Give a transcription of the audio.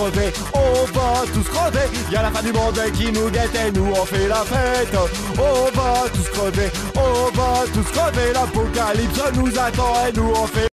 crever, on va tous crever. Y a la fin du monde qui nous guette et nous on fait la fête. On va tous crever, on va tous crever. L'apocalypse nous attend et nous on fait